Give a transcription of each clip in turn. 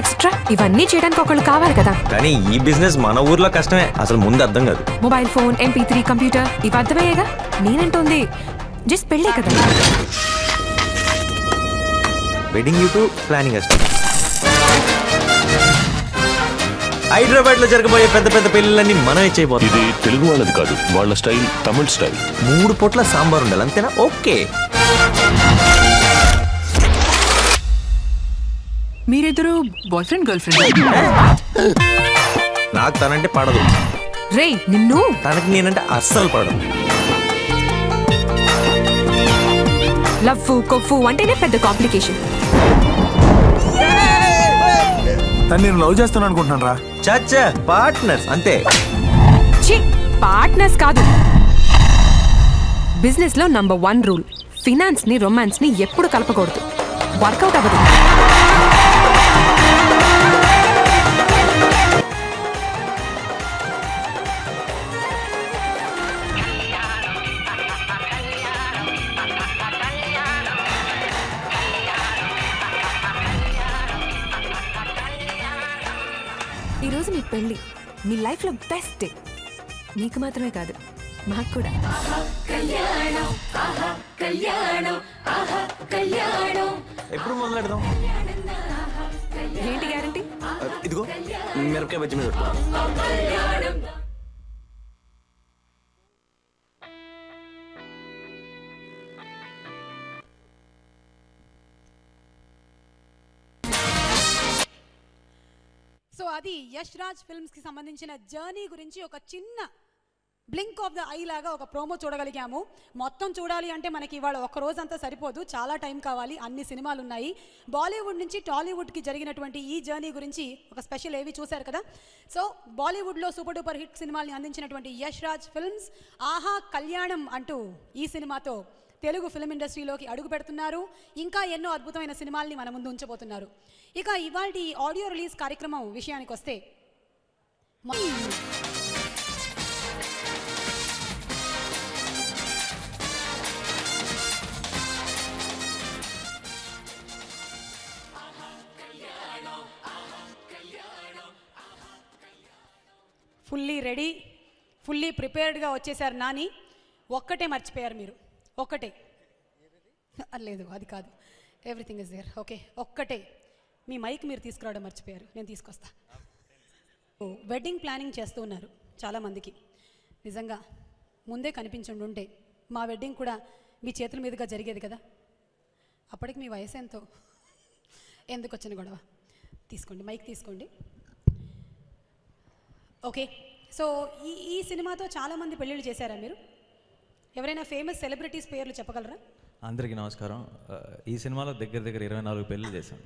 Etcetera ఇవన్నీ చేయడానికి ఒకళ్ళు కావాలి కదా. కానీ ఈ బిజినెస్ మన ఊర్లో కష్టమే. అసలు ముందు అర్థం కాదు. Mobile phone MP three computer ఇవి అర్థమయ్యేగా? నేనంటోంది. జస్ట్ పెళ్ళే కదా. వెడ్డింగ్ యూట్యూబ్ ప్లానింగ్ అష్టం హైదరాబాద్లో జరగబోయే పెద్ద పెద్ద పెళ్ళిళ్ళన్నీ మనమే చేయబోతుంది ఇది తెలుగు వాళ్ళది కాదు వాళ్ళ స్టైల్ తమిళ్ స్టైల్. మూడు పొట్ల సాంబార్ ఉండాలి అంతేనా? ఓకే. మీరిద్దరు బాయ్ ఫ్రెండ్ గర్ల్ ఫ్రెండ్ నాకు తనంటే పడదు. రేయ్ నిన్ను? తనకి నేనంటే అస్సలు పడదు. లవ్ కొవ్వు అంటేనే పెద్ద కాంప్లికేషన్ తను నేను లవ్ చేస్తాను అనుకుంటున్నాను రా. చచ్చా పార్ట్నర్స్ అంతే. ఛీ పార్ట్నర్స్ కాదు. బిజినెస్లో నంబర్ వన్ రూల్ ఫినాన్స్ని రొమాన్స్ని ఎప్పుడు కలపకూడదు. వర్కౌట్ అవ్వదు. ఈరోజు మీ పెళ్ళి మీ లైఫ్లో బెస్ట్ డే. నీకు మాత్రమే కాదు మాకు కూడా. ఎప్పుడు మొదలెడదాం ఏంటి గ్యారంటీ ఇదిగో మిరపకాయ బజ్జి మీద సో అది యష్ రాజ్ ఫిల్మ్స్కి సంబంధించిన జర్నీ గురించి ఒక చిన్న బ్లింక్ ఆఫ్ ద ఐ లాగా ఒక ప్రోమో చూడగలిగాము. మొత్తం చూడాలి అంటే మనకి ఇవాళ ఒక రోజంతా సరిపోదు. చాలా టైం కావాలి. అన్ని సినిమాలు ఉన్నాయి బాలీవుడ్ నుంచి టాలీవుడ్కి జరిగినటువంటి ఈ జర్నీ గురించి ఒక స్పెషల్ ఏవి చూశారు కదా? సో బాలీవుడ్లో సూపర్ డూపర్ హిట్ సినిమాల్ని అందించినటువంటి యష్ రాజ్ ఫిల్మ్స్ ఆహా కళ్యాణం అంటూ ఈ సినిమాతో తెలుగు ఫిల్మ్ ఇండస్ట్రీలోకి అడుగు పెడుతున్నారు. ఇంకా ఎన్నో అద్భుతమైన సినిమాల్ని మన ముందు ఉంచబోతున్నారు. ఇక ఇవాళ ఆడియో రిలీజ్ కార్యక్రమం విషయానికి వస్తే ఫుల్లీ రెడీ ఫుల్లీ ప్రిపేర్డ్గా వచ్చేసారు నాని. ఒక్కటే మర్చిపోయారు మీరు. ఒక్కటే లేదు అది కాదు. ఎవ్రీథింగ్ ఇస్ దేర్ ఓకే ఒక్కటే. మీ మైక్ మీరు తీసుకురావడం మర్చిపోయారు. నేను తీసుకొస్తా. వెడ్డింగ్ ప్లానింగ్ చేస్తూ ఉన్నారు చాలామందికి. నిజంగా ముందే కనిపించండి ఉంటే మా వెడ్డింగ్ కూడా మీ చేతుల మీదుగా జరిగేది కదా? అప్పటికి మీ వయసు ఎంతో? ఎందుకు వచ్చిన గొడవ? తీసుకోండి మైక్ తీసుకోండి. ఓకే సో ఈ ఈ సినిమాతో చాలామంది పెళ్ళిళ్ళు చేశారా మీరు? ఎవరైనా ఫేమస్ సెలబ్రిటీస్ పేర్లు చెప్పగలరా? అందరికీ నమస్కారం. ఈ సినిమాలో దగ్గర దగ్గర ఇరవై నాలుగు పెళ్ళిళ్ళు చేశాను.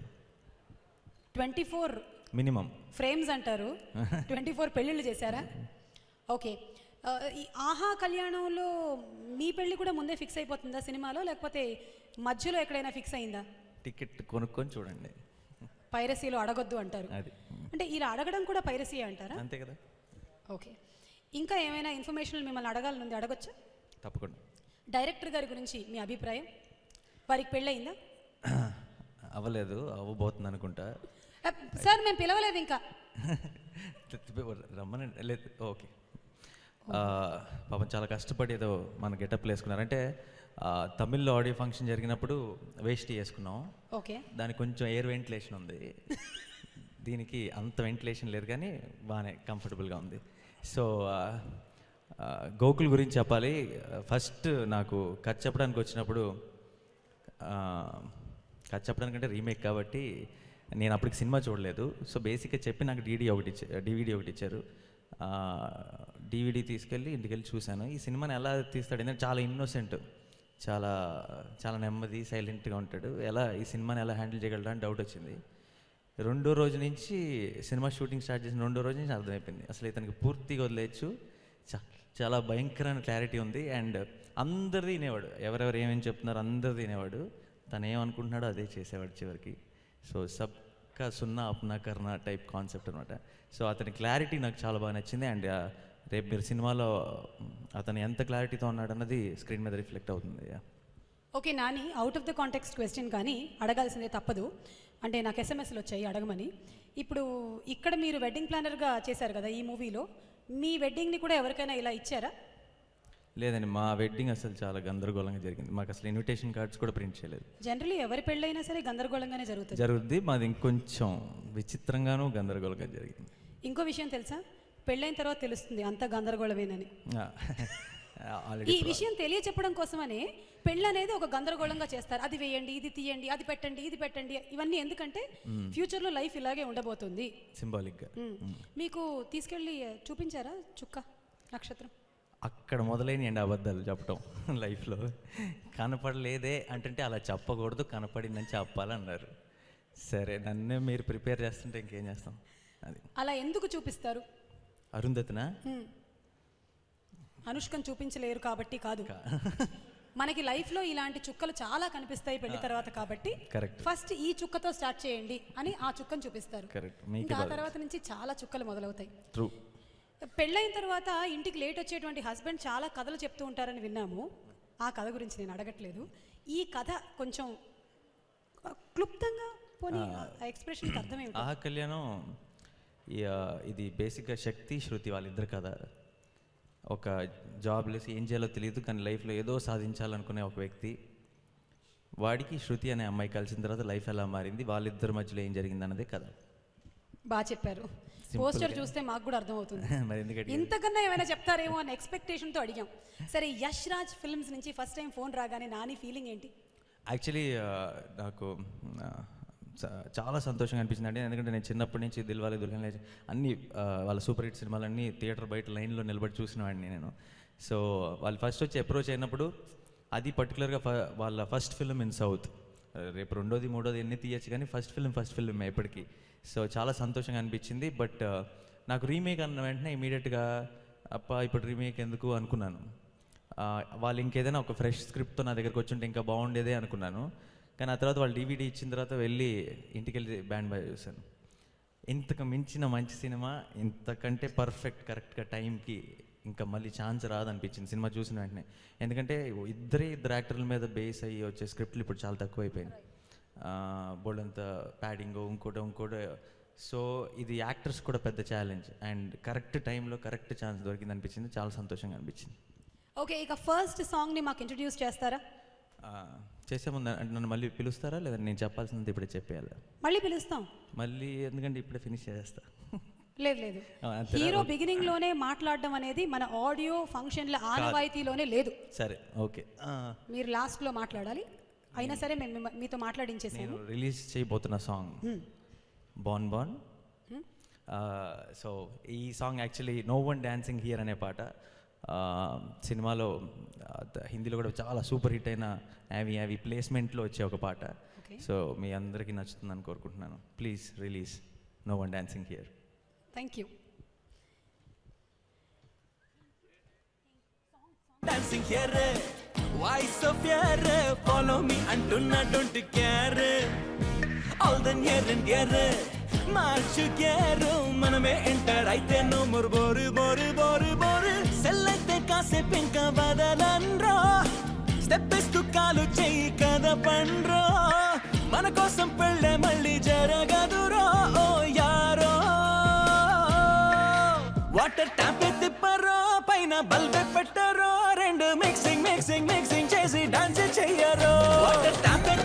Twenty four minimum. ఫ్రేమ్స్ అంటారు. ట్వంటీ ఫోర్ పెళ్ళిళ్ళు చేశారా? ఓకే. ఈ ఆహా కళ్యాణంలో మీ పెళ్ళి కూడా ముందే ఫిక్స్ అయిపోతుందా సినిమాలో? లేకపోతే మధ్యలో ఎక్కడైనా ఫిక్స్ అయిందా? టికెట్ కొనుక్కొని చూడండి. పైరసీలో అడగొద్దు అంటారు. అది. అంటే ఇలా అడగడం కూడా పైరసీ అంటారా? అంతే కదా. ఓకే. ఇంకా ఏమైనా ఇన్ఫర్మేషన్ మిమ్మల్ని అడగాలనుంది అడగొచ్చా? తప్పకుండా. డైరెక్టర్ గారి గురించి మీ అభిప్రాయం? వారికి పెళ్ళయిందా? అవ్వలేదు అవ్వబోతుంది అనుకుంటా. సార్ మేము పిలవలేదు ఇంకా. రమ్మని లేదు ఓకే. పాపం చాలా కష్టపడి ఏదో మన గెటప్లు వేసుకున్నారు. అంటే తమిళ్ళో ఆడియో ఫంక్షన్ జరిగినప్పుడు వేస్ట్ వేసుకున్నాం. ఓకే. దానికి కొంచెం ఎయిర్ వెంటిలేషన్ ఉంది. దీనికి అంత వెంటిలేషన్ లేదు కానీ బాగానే కంఫర్టబుల్గా ఉంది. సో గోకుల్ గురించి చెప్పాలి. ఫస్ట్ నాకు కథ చెప్పడానికి వచ్చినప్పుడు కథ చెప్పడానికి అంటే రీమేక్ కాబట్టి నేను అప్పటికి సినిమా చూడలేదు. సో బేసిక్గా చెప్పి నాకు డీడీ ఒకటి ఇచ్చారు డివిడి ఒకటి ఇచ్చారు. డివిడి తీసుకెళ్ళి ఇంటికెళ్ళి చూశాను. ఈ సినిమాని ఎలా తీస్తాడు ఎందుకంటే చాలా ఇన్నోసెంట్ చాలా చాలా నెమ్మది సైలెంట్గా ఉంటాడు. ఎలా ఈ సినిమాని ఎలా హ్యాండిల్ చేయగలడా అని డౌట్ వచ్చింది. రెండో రోజు నుంచి సినిమా షూటింగ్ స్టార్ట్ చేసిన రెండో రోజు నుంచి అర్థమైపోయింది. అసలు ఇతనికి పూర్తిగా వదిలేయచ్చు. చా- చాలా భయంకరమైన క్లారిటీ ఉంది. అండ్ అందరిది వినేవాడు. ఎవరెవరు ఏమేమి చెప్తున్నారు అందరిది వినేవాడు. తను ఏమనుకుంటున్నాడో అదే చేసేవాడు చివరికి. సో సబ్కా సున్నా అప్నా కర్ణ టైప్ కాన్సెప్ట్ అనమాట సో అతని క్లారిటీ నాకు చాలా బాగా నచ్చింది. అండ్ uh, రేపు మీరు సినిమాలో అతను ఎంత క్లారిటీతో ఉన్నాడు అన్నది స్క్రీన్ మీద రిఫ్లెక్ట్ అవుతుంది. Okay Nani out of the context question కానీ అడగాల్సిందే తప్పదు. అంటే నాకు ఎస్ఎంఎస్లు వచ్చాయి అడగమని. ఇప్పుడు ఇక్కడ మీరు వెడ్డింగ్ ప్లానర్గా చేశారు కదా ఈ మూవీలో మీ వెడ్డింగ్ని కూడా ఎవరికైనా ఇలా ఇచ్చారా? లేదండి మా వెడ్డింగ్ అసలు చాలా గందరగోళంగా జరిగింది. మాకు అసలు ఇన్విటేషన్ కార్డ్స్ కూడా ప్రింట్ చేయలేదు. జనరలీ ఎవరి పెళ్ళైనా సరే గందరగోళంగానే జరుగుతుంది. జరుగుద్ది మాది ఇంకొంచెం విచిత్రంగాను గందరగోళంగా జరిగింది. ఇంకో విషయం తెలుసా? పెళ్ళైన తర్వాత తెలుస్తుంది అంత గందరగోళమేనని. ఈ విషయం తెలియచెప్పడం కోసమనే పెళ్ళి అనేది ఒక గందరగోళంగా చేస్తారు. అది వేయండి ఇది తీయండి అది పెట్టండి ఇది పెట్టండి. ఇవన్నీ ఎందుకంటే ఫ్యూచర్లో లైఫ్ ఇలాగే ఉండబోతుంది. సింబాలిక్గా. మ్మ్. మీకు తీసుకెళ్ళి చూపించారా చుక్క నక్షత్రం? అక్కడ మొదలైన అబద్ధాలు చెప్పటం లైఫ్లో. కనపడలేదే అంటే అలా చెప్పకూడదు కనపడిందని చెప్పాలన్నారు. సరే నన్ను మీరు ప్రిపేర్ చేస్తుంటే ఇంకేం చేస్తాం? అది. అలా ఎందుకు చూపిస్తారు? అరుంధతినా. అనుష్కను చూపించలేరు కాబట్టి కాదు. మనకి లైఫ్లో ఇలాంటి చుక్కలు చాలా కనిపిస్తాయి పెళ్ళి తర్వాత కాబట్టి. ఫస్ట్ ఈ చుక్కతో స్టార్ట్ చేయండి అని ఆ చుక్కను చూపిస్తారు. ఆ తర్వాత నుంచి చాలా చుక్కలు మొదలవుతాయి. పెళ్ళైన తర్వాత ఇంటికి లేట్ వచ్చేటువంటి హస్బెండ్ చాలా కథలు చెప్తూ ఉంటారని విన్నాము. ఆ కథ గురించి నేను అడగట్లేదు. ఈ కథ కొంచెం క్లుప్తంగా పోనీ ఆ ఎక్స్ప్రెషన్కి అర్థం ఏమిటి ఆహా కళ్యాణం ఇది బేసిక్గా శక్తి శృతి వాళ్ళిద్దరు కదా ఒక జాబ్ లేసి ఏం చేయాలో తెలియదు కానీ లైఫ్లో ఏదో సాధించాలనుకునే ఒక వ్యక్తి. వాడికి శృతి అనే అమ్మాయి కలిసిన తర్వాత లైఫ్ ఎలా మారింది వాళ్ళిద్దరి మధ్యలో ఏం జరిగింది అన్నదే కదా బాగా చెప్పారు. పోస్టర్ చూస్తే మాకు కూడా అర్థమవుతుంది. ఇంతకన్నా ఏమైనా చెప్తారేమో అన్న ఎక్స్పెక్టేషన్తో అడిగాం. సరే యష్ రాజ్ ఫిల్మ్స్ నుంచి ఫస్ట్ టైం ఫోన్ రాగానే నాని ఫీలింగ్ ఏంటి? యాక్చువల్లీ నాకు చాలా సంతోషంగా అనిపించింది అండి. ఎందుకంటే నేను చిన్నప్పటి నుంచి దిల్వాలే దుల్హన్ అన్ని వాళ్ళ సూపర్ హిట్ సినిమాలన్నీ థియేటర్ బయట లైన్లో నిలబడి చూసిన వాడిని నేను. సో వాళ్ళు ఫస్ట్ వచ్చి అప్రోచ్ అయినప్పుడు అది పర్టికులర్గా వాళ్ళ ఫస్ట్ ఫిల్మ్ ఇన్ సౌత్. రేపు రెండోది మూడోది ఎన్ని తీయచ్చు కానీ ఫస్ట్ ఫిల్మ్ ఫస్ట్ ఫిల్మ్ ఎప్పటికీ. సో చాలా సంతోషంగా అనిపించింది. బట్ నాకు రీమేక్ అన్న వెంటనే ఇమీడియట్గా అప్ప ఇప్పుడు రీమేక్ ఎందుకు అనుకున్నాను. వాళ్ళు ఇంకేదైనా ఒక ఫ్రెష్ స్క్రిప్ట్తో నా దగ్గరకు వచ్చుంటే ఇంకా బాగుండేదే అనుకున్నాను. కానీ ఆ తర్వాత వాళ్ళు డీవీడీ ఇచ్చిన తర్వాత వెళ్ళి ఇంటికి వెళ్ళి బ్యాండ్ బాయ్ చూశాను. ఇంతకు మించిన మంచి సినిమా ఇంతకంటే పర్ఫెక్ట్ కరెక్ట్గా టైంకి ఇంకా మళ్ళీ ఛాన్స్ రాదనిపించింది. సినిమా చూసిన వెంటనే. ఎందుకంటే ఇద్దరే ఇద్దరు యాక్టర్ల మీద బేస్ అయ్యి వచ్చే స్క్రిప్ట్లు ఇప్పుడు చాలా తక్కువైపోయింది బోల్డంత ప్యాడింగ్ ఇంకోటి ఇంకోటి. సో ఇది యాక్టర్స్ కూడా పెద్ద ఛాలెంజ్ అండ్ కరెక్ట్ టైంలో కరెక్ట్ ఛాన్స్ దొరికింది అనిపించింది చాలా సంతోషంగా అనిపించింది. ఓకే ఇక ఫస్ట్ సాంగ్ని మాకు ఇంట్రడ్యూస్ చేస్తారా? చేసే ముందు అంటే నన్ను మళ్ళీ పిలుస్తారా? లేదా నేను చెప్పాల్సింది ఇప్పుడే చెప్పేయాలా? మళ్ళీ పిలుస్తాం. మళ్ళీ ఎందుకంటే ఇప్పుడే ఫినిష్ చేస్తా లేదు లేదు? హీరో బిగినింగ్లోనే మాట్లాడడం అనేది మన ఆడియో ఫంక్షన్ల ఆనవాయితీలోనే లేదు. సరే ఓకే. మీరు లాస్ట్లో మాట్లాడాలి. అయినా సరే మేము మీతో మాట్లాడించేసాము నేను రిలీజ్ చేయబోతున్న సాంగ్. బాన్ బాన్. సో ఈ song actually no one dancing here అనే పాట. సినిమాలో హిందీలో కూడా చాలా సూపర్ హిట్ అయిన యావి యావి ప్లేస్మెంట్లో వచ్చే ఒక పాట. సో మీ అందరికీ నచ్చుతుందని కోరుకుంటున్నాను. Please release. No one dancing here. Thank you. Dancing here voice of here follow me అంటున్నా don't care all then here and here march care మనమే ఎంటర్ అయితే no more bore bore bore bore. కాసేపింక వదలన్రో. Step ఇస్తూ కాలు చెయ్యి కథ పండ్రో. మన కోసం పెళ్ళే మళ్ళీ జరగదురో ఓ యారో. వాటర్ ట్యాప్ తిప్పరో పైన బల్బె పెట్టరో. రెండు మిక్సింగ్ మిక్సింగ్ మిక్సింగ్ చేసి డాన్స్ చెయ్యరో వాటర్ ట్యాప్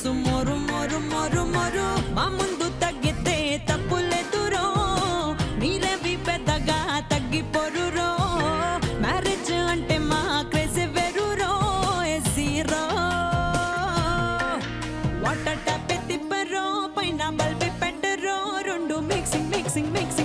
మనసు మొరు మొరు మొరు మొరు. మా ముందు తగ్గితే తప్పులేదురో. మీరేవి పెద్దగా తగ్గిపోరురో. మ్యారేజ్ అంటే మా క్రేజ్ వెరురో ఎసీరో వాటర్ టాప్ ఎత్తిప్పరో పైన బల్బి పెట్టరో. రెండు మిక్సింగ్ మిక్సింగ్ మిక్సింగ్